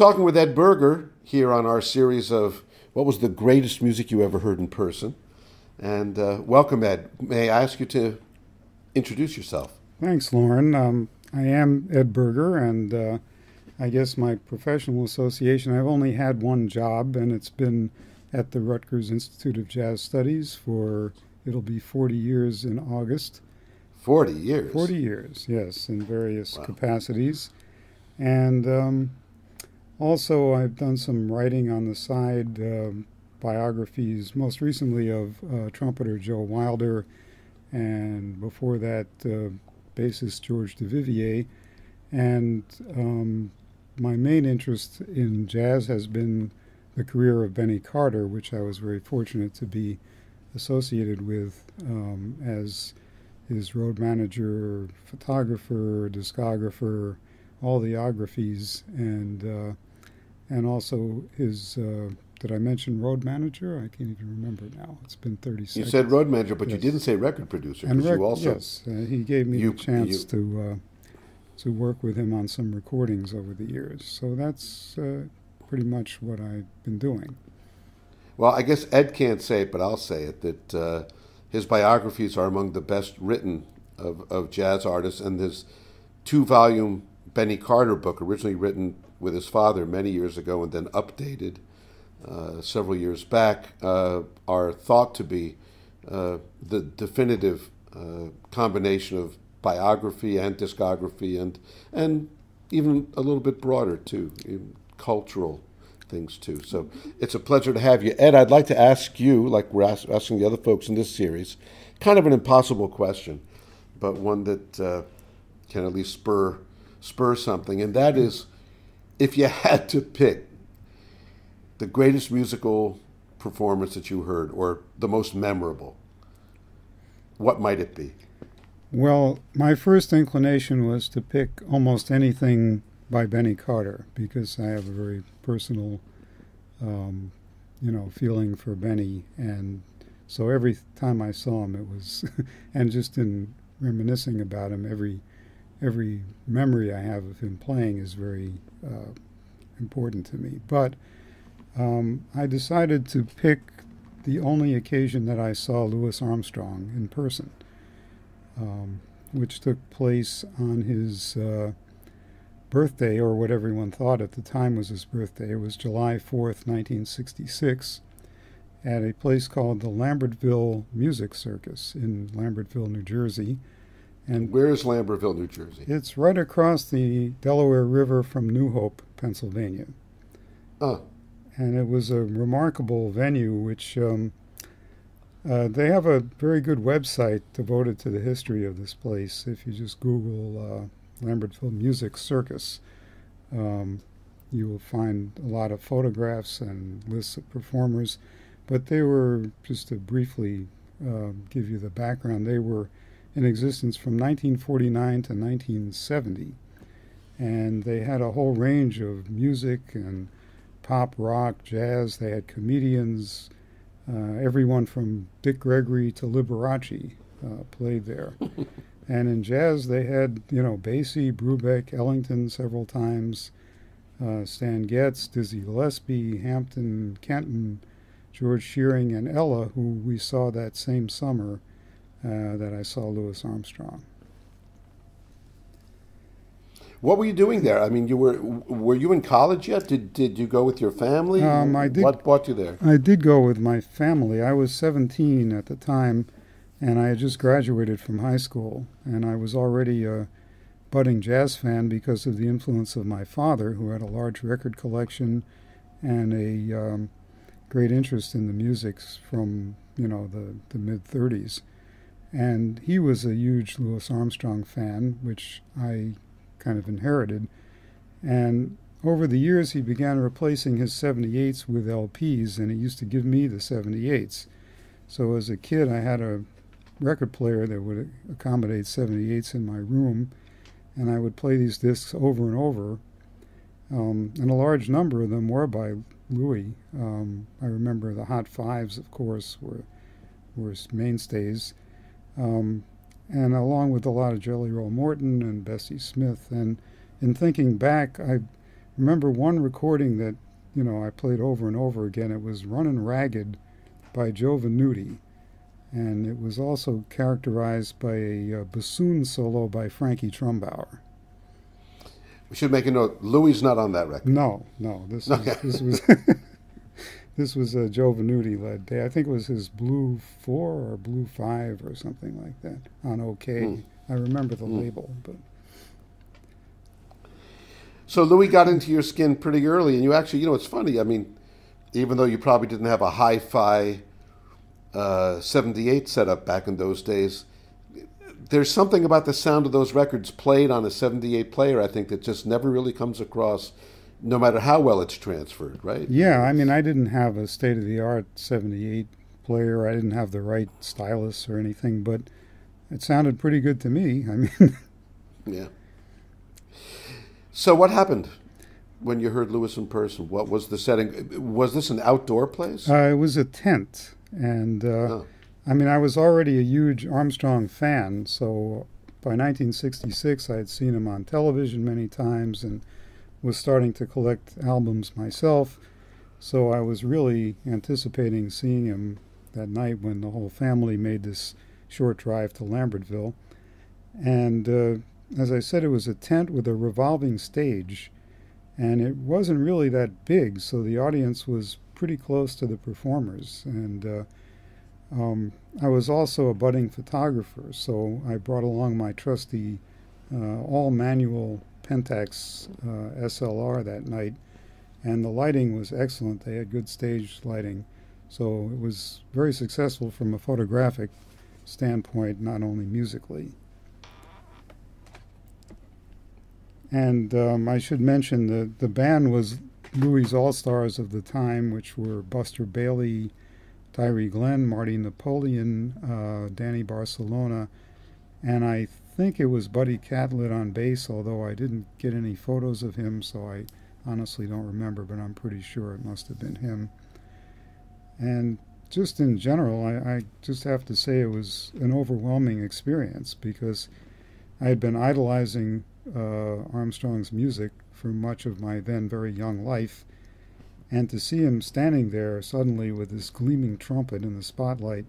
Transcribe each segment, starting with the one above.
Talking with Ed Berger here on our series of what was the greatest music you ever heard in person. And uh, welcome, Ed. May I ask you to introduce yourself? Thanks, Loren. Um, I am Ed Berger, and uh, I guess my professional association, I've only had one job, and it's been at the Rutgers Institute of Jazz Studies for, it'll be 40 years in August. 40 years? 40 years, yes, in various wow. capacities. And um, also, I've done some writing on the side, uh, biographies, most recently of uh, trumpeter Joe Wilder, and before that, uh, bassist George Duvivier. And um, my main interest in jazz has been the career of Benny Carter, which I was very fortunate to be associated with um, as his road manager, photographer, discographer, all the and uh, and also his. Uh, did I mention road manager? I can't even remember now. It's been thirty. You said road manager, but yes. you didn't say record producer. And rec- you also yes, uh, he gave me you, the chance you, to uh, to work with him on some recordings over the years. So that's uh, pretty much what I've been doing. Well, I guess Ed can't say it, but I'll say it that uh, his biographies are among the best written of, of jazz artists, and his two volume Benny Carter book, originally written with his father many years ago and then updated uh, several years back, uh, are thought to be uh, the definitive uh, combination of biography and discography and and even a little bit broader too, cultural things too. So it's a pleasure to have you, Ed. I'd like to ask you, like we're ask, asking the other folks in this series, kind of an impossible question, but one that uh, can at least spur spur something, and that is, if you had to pick the greatest musical performance that you heard, or the most memorable, what might it be? Well, my first inclination was to pick almost anything by Benny Carter because I have a very personal, um, you know, feeling for Benny, and so every time I saw him, it was, and just in reminiscing about him, every every memory I have of him playing is very uh, important to me. But um, I decided to pick the only occasion that I saw Louis Armstrong in person um, which took place on his uh, birthday, or what everyone thought at the time was his birthday. It was July 4th, 1966, at a place called the Lambertville Music Circus in Lambertville, New Jersey. And where is Lambertville, New Jersey? It's right across the Delaware River from New Hope, Pennsylvania. Oh. And it was a remarkable venue, which um, uh, they have a very good website devoted to the history of this place. If you just Google uh, Lambertville Music Circus, um, you will find a lot of photographs and lists of performers. But they were, just to briefly uh, give you the background, they were in existence from 1949 to 1970. And they had a whole range of music and pop, rock, jazz. They had comedians, uh, everyone from Dick Gregory to Liberace uh, played there. and in jazz, they had, you know, Basie, Brubeck, Ellington several times, uh, Stan Getz, Dizzy Gillespie, Hampton, Kenton, George Shearing, and Ella, who we saw that same summer uh, that I saw Louis Armstrong. What were you doing there? I mean, you were were you in college yet? Did did you go with your family? Um, I did. What brought you there? I did go with my family. I was 17 at the time, and I had just graduated from high school, and I was already a budding jazz fan because of the influence of my father, who had a large record collection and a um, great interest in the music from you know the the mid 30s, and he was a huge Louis Armstrong fan, which I kind of inherited. And over the years, he began replacing his 78s with LPs, and he used to give me the 78s. So as a kid, I had a record player that would accommodate 78s in my room, and I would play these discs over and over. Um, and a large number of them were by Louis. Um, I remember the Hot Fives, of course, were were mainstays. Um, and along with a lot of Jelly Roll Morton and Bessie Smith. And in thinking back, I remember one recording that you know I played over and over again. It was "Runnin' Ragged" by Joe Venuti, and it was also characterized by a, uh, bassoon solo by Frankie Trumbauer. We should make a note. Louis not on that record. No, no. This okay. was, this was this was a Joe Venuti led day. I think it was his Blue Four or Blue Five or something like that on OK. Mm. I remember the mm. label, but. So Louis got into your skin pretty early, and you actually, you know, it's funny. I mean, even though you probably didn't have a hi-fi uh, 78 setup back in those days, there's something about the sound of those records played on a 78 player, I think, that just never really comes across, no matter how well it's transferred, right? Yeah, I mean, I didn't have a state of the art 78 player, I didn't have the right stylus or anything, but it sounded pretty good to me. I mean, yeah. So, what happened when you heard Louis in person? What was the setting? Was this an outdoor place? Uh, it was a tent. And uh, oh. I mean, I was already a huge Armstrong fan, so by 1966 I had seen him on television many times and was starting to collect albums myself. So I was really anticipating seeing him that night when the whole family made this short drive to Lambertville. And uh, as I said, it was a tent with a revolving stage, and it wasn't really that big, so the audience was pretty close to the performers. And uh, um, I was also a budding photographer, so I brought along my trusty uh, all manual Pentax uh, SLR that night, and the lighting was excellent. They had good stage lighting, so it was very successful from a photographic standpoint, not only musically. And um, I should mention that the band was Louis All Stars of the time, which were Buster Bailey, Tyree Glenn, Marty Napoleon, uh, Danny Barcelona, and I think it was Buddy Catlett on bass, although I didn't get any photos of him, so I honestly don't remember, but I'm pretty sure it must have been him. And just in general, I, I just have to say it was an overwhelming experience because I had been idolizing uh, Armstrong's music for much of my then very young life, and to see him standing there suddenly with this gleaming trumpet in the spotlight,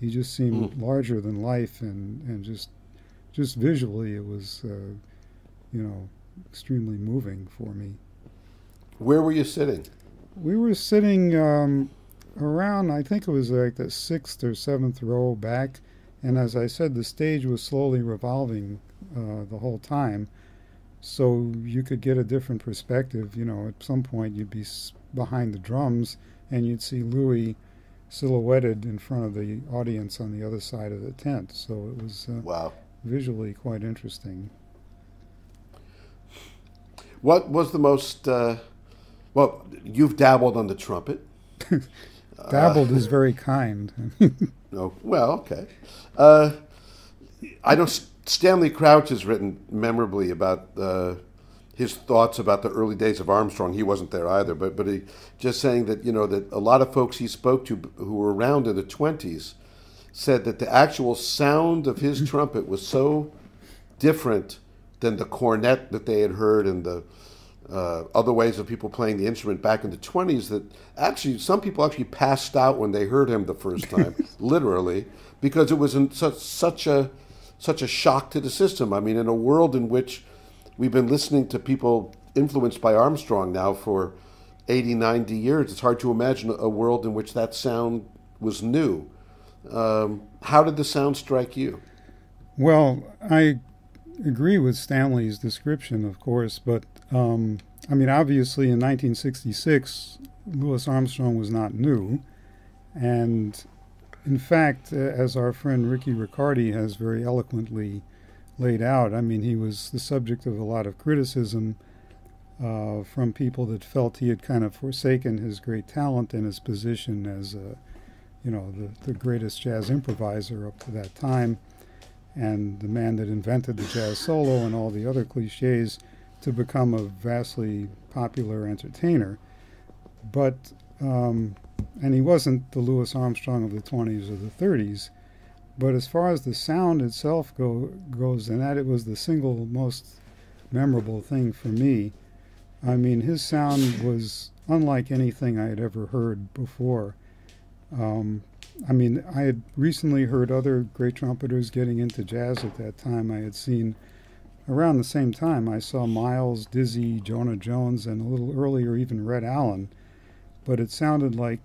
he just seemed mm. larger than life, and, and just just visually, it was uh, you know extremely moving for me. Where were you sitting? We were sitting um, around, I think it was like the sixth or seventh row back, and as I said, the stage was slowly revolving uh, the whole time so you could get a different perspective. You know, at some point you'd be behind the drums and you'd see Louis silhouetted in front of the audience on the other side of the tent. So it was uh, wow. Visually quite interesting. What was the most? Uh, well, you've dabbled on the trumpet. dabbled uh, is very kind. oh well, okay. Uh, I don't Stanley Crouch has written memorably about uh, his thoughts about the early days of Armstrong. He wasn't there either, but but he just saying that you know that a lot of folks he spoke to who were around in the twenties said that the actual sound of his trumpet was so different than the cornet that they had heard and the uh, other ways of people playing the instrument back in the 20s that actually some people actually passed out when they heard him the first time literally because it was in such, such a such a shock to the system. I mean, in a world in which we've been listening to people influenced by Armstrong now for 80, 90 years, it's hard to imagine a world in which that sound was new. Um, how did the sound strike you? Well, I agree with Stanley's description, of course, but um, I mean, obviously in 1966, Louis Armstrong was not new. And in fact, as our friend Ricky Riccardi has very eloquently laid out, I mean, he was the subject of a lot of criticism uh, from people that felt he had kind of forsaken his great talent and his position as, a, you know, the, the greatest jazz improviser up to that time, and the man that invented the jazz solo and all the other cliches to become a vastly popular entertainer. But um, and he wasn't the Louis Armstrong of the 20s or the 30s. But as far as the sound itself go, goes, and that it was the single most memorable thing for me, I mean, his sound was unlike anything I had ever heard before. Um, I mean, I had recently heard other great trumpeters getting into jazz at that time. I had seen around the same time, I saw Miles, Dizzy, Jonah Jones, and a little earlier, even Red Allen. But it sounded like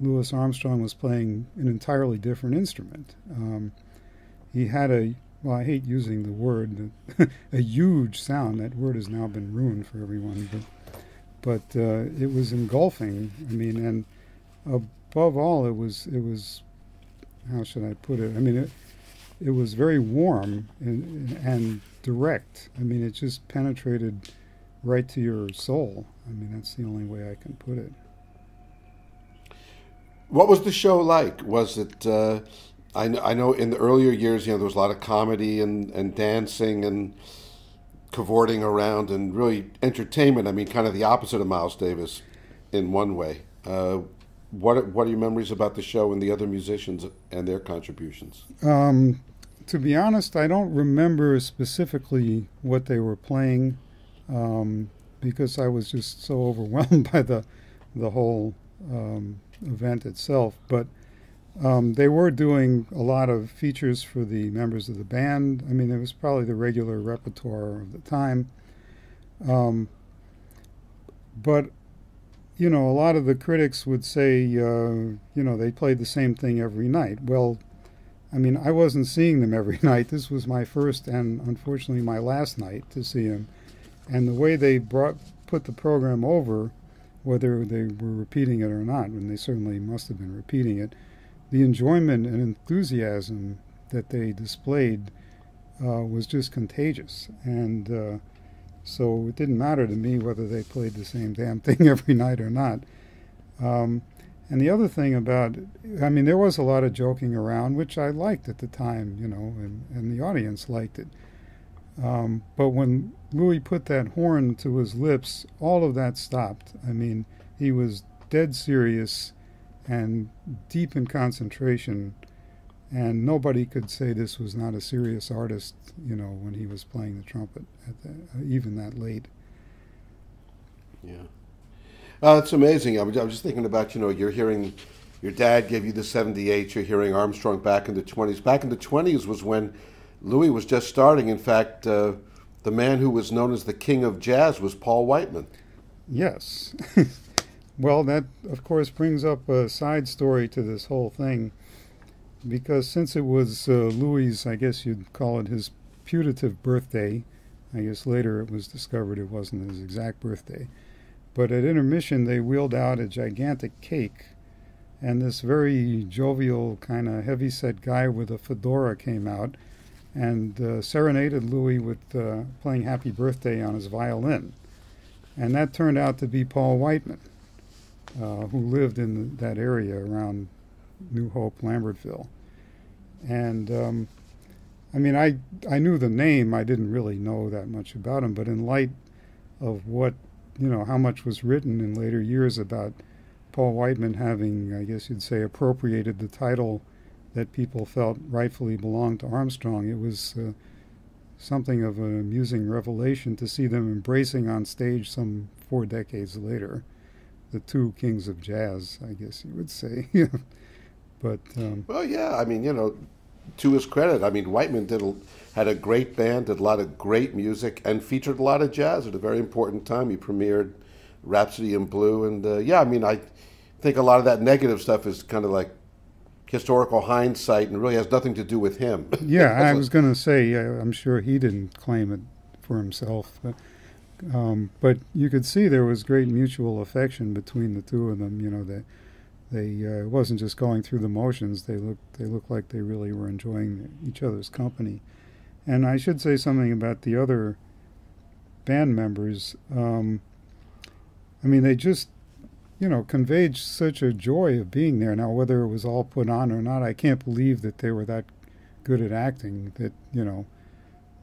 Louis Armstrong was playing an entirely different instrument. Um, he had a, well, I hate using the word, a huge sound. That word has now been ruined for everyone. But, but uh, it was engulfing. I mean, and above all, it was, it was, how should I put it? I mean, it, it was very warm and, and direct. I mean, it just penetrated right to your soul. I mean, that's the only way I can put it. What was the show like? Was it? Uh, I I know in the earlier years, you know, there was a lot of comedy and, and dancing and cavorting around and really entertainment. I mean, kind of the opposite of Miles Davis in one way. Uh, what what are your memories about the show and the other musicians and their contributions? Um, to be honest, I don't remember specifically what they were playing um, because I was just so overwhelmed by the the whole um, event itself. But um, they were doing a lot of features for the members of the band. I mean, it was probably the regular repertoire of the time. Um, but you know, a lot of the critics would say, uh, you know, they played the same thing every night. Well, I mean, I wasn't seeing them every night. This was my first and unfortunately my last night to see them. And the way they brought put the program over, whether they were repeating it or not, and they certainly must have been repeating it, the enjoyment and enthusiasm that they displayed uh, was just contagious. And uh, so it didn't matter to me whether they played the same damn thing every night or not. Um, and the other thing about, I mean, there was a lot of joking around, which I liked at the time, you know, and, and the audience liked it. Um, but when Louis put that horn to his lips, all of that stopped. I mean, he was dead serious and deep in concentration, and nobody could say this was not a serious artist, you know, when he was playing the trumpet, at the, even that late. Yeah. Uh, it's amazing. I was, I was just thinking about, you know, you're hearing your dad gave you the 78, you're hearing Armstrong back in the 20s. Back in the 20s was when Louis was just starting. In fact, uh, the man who was known as the king of jazz was Paul Whiteman. Yes. well, that, of course, brings up a side story to this whole thing. Because since it was uh, Louis, I guess you'd call it his putative birthday, I guess later it was discovered it wasn't his exact birthday. But at intermission, they wheeled out a gigantic cake, and this very jovial, kind of heavy-set guy with a fedora came out and uh, serenaded Louis with uh, playing Happy Birthday on his violin. And that turned out to be Paul Whiteman, uh, who lived in that area around New Hope, Lambertville. And um, I mean, I, I knew the name, I didn't really know that much about him, but in light of what you know, how much was written in later years about Paul Whiteman having, I guess you'd say, appropriated the title that people felt rightfully belonged to Armstrong. It was uh, something of an amusing revelation to see them embracing on stage some four decades later the two kings of jazz, I guess you would say. but um, well, yeah, I mean, you know, to his credit, I mean, Whiteman did a, had a great band, did a lot of great music, and featured a lot of jazz at a very important time. He premiered Rhapsody in Blue, and uh, yeah, I mean, I think a lot of that negative stuff is kind of like historical hindsight and really has nothing to do with him. yeah, I was going to say, I'm sure he didn't claim it for himself. But, um, but you could see there was great mutual affection between the two of them. You know, that they uh, it wasn't just going through the motions. They looked they looked like they really were enjoying each other's company. And I should say something about the other band members. Um, I mean, they just you know conveyed such a joy of being there. Now, whether it was all put on or not, I can't believe that they were that good at acting. That you know,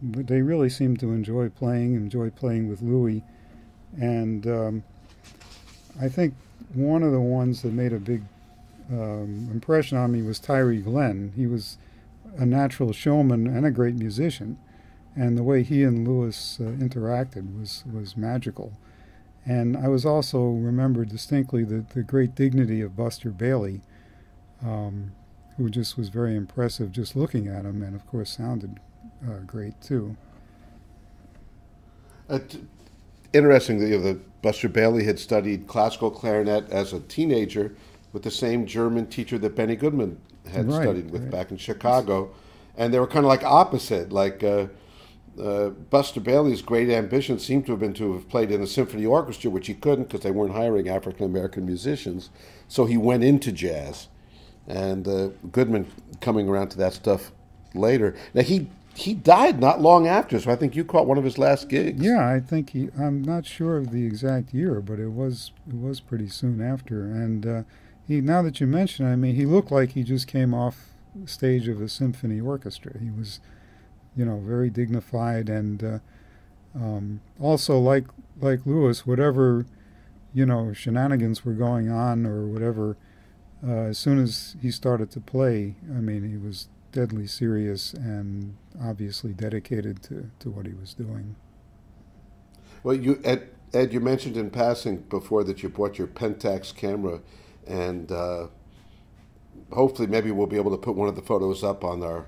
but they really seemed to enjoy playing, enjoy playing with Louis, and um, I think one of the ones that made a big um, impression on me was Tyree Glenn. He was a natural showman and a great musician, and the way he and Louis uh, interacted was was magical. And I was also remembered distinctly the, the great dignity of Buster Bailey, um, who just was very impressive just looking at him, and of course sounded uh, great too. Uh, interesting that you know, the Buster Bailey had studied classical clarinet as a teenager with the same German teacher that Benny Goodman had Right, studied with right. back in Chicago, and they were kind of like opposite. Like uh, uh, Buster Bailey's great ambition seemed to have been to have played in a symphony orchestra, which he couldn't because they weren't hiring African American musicians. So he went into jazz, and uh, Goodman coming around to that stuff later. Now he he died not long after, so I think you caught one of his last gigs. Yeah, I think he. I'm not sure of the exact year, but it was it was pretty soon after. And uh, he, now that you mention, it, I mean, he looked like he just came off stage of a symphony orchestra. He was, you know, very dignified and uh, um, also like like Louis, whatever, you know, shenanigans were going on or whatever. Uh, as soon as he started to play, I mean, he was deadly serious and obviously dedicated to, to what he was doing. Well, you Ed, Ed, you mentioned in passing before that you bought your Pentax camera, and uh, hopefully maybe we'll be able to put one of the photos up on our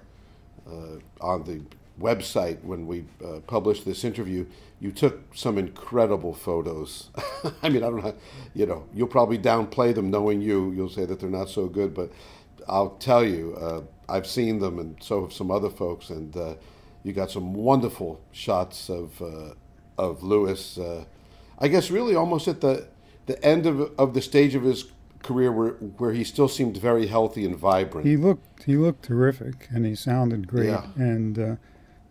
uh, on the website when we uh, publish this interview. You took some incredible photos. I mean, I don't know, you know, you'll probably downplay them knowing you. You'll say that they're not so good, but I'll tell you, uh, I've seen them, and so have some other folks, and uh, you got some wonderful shots of uh, of Louis. Uh, I guess really almost at the the end of of the stage of his career where where he still seemed very healthy and vibrant. He looked he looked terrific, and he sounded great. Yeah. And uh,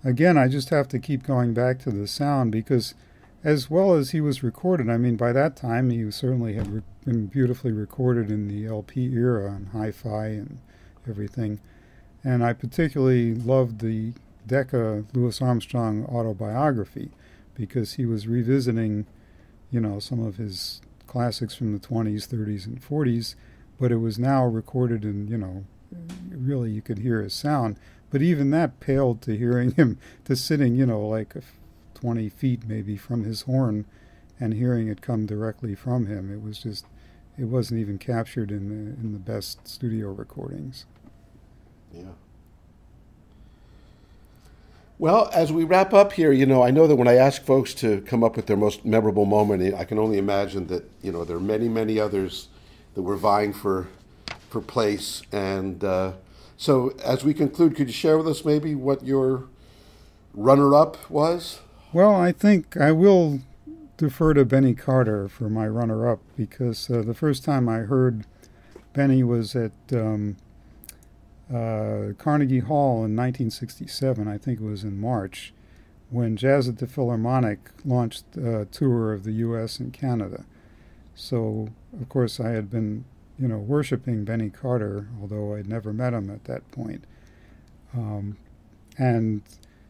again, I just have to keep going back to the sound because, as well as he was recorded, I mean, by that time he certainly had been beautifully recorded in the LP era on hi-fi and everything. And I particularly loved the Decca Louis Armstrong autobiography because he was revisiting, you know, some of his classics from the 20s, 30s, and 40s, but it was now recorded in, you know, really you could hear his sound. But even that paled to hearing him, to sitting, you know, like 20 feet maybe from his horn and hearing it come directly from him. It was just, it wasn't even captured in the, in the best studio recordings. Yeah. Well, as we wrap up here, you know, I know that when I ask folks to come up with their most memorable moment, I can only imagine that you know there are many, many others that were vying for for place. And uh, so, as we conclude, could you share with us maybe what your runner-up was? Well, I think I will defer to Benny Carter for my runner up because uh, the first time I heard Benny was at um, uh, Carnegie Hall in 1967. I think it was in March when Jazz at the Philharmonic launched a tour of the U.S. and Canada. So, of course, I had been, you know, worshiping Benny Carter, although I'd never met him at that point. Um, and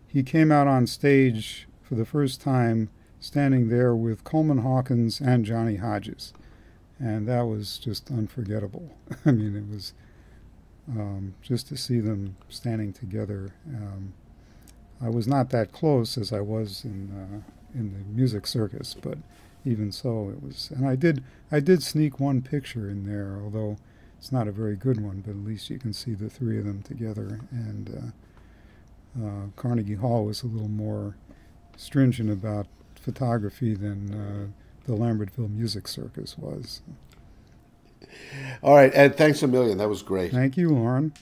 he came out on stage for the first time standing there with Coleman Hawkins and Johnny Hodges. And that was just unforgettable. I mean, it was um, just to see them standing together. Um, I was not that close as I was in uh, in the music circus, but even so, it was. And I did I did sneak one picture in there, although it's not a very good one. But at least you can see the three of them together. And uh, uh, Carnegie Hall was a little more stringent about photography than uh, the Lambertville Music Circus was. All right, Ed. Thanks a million. That was great. Thank you, Loren.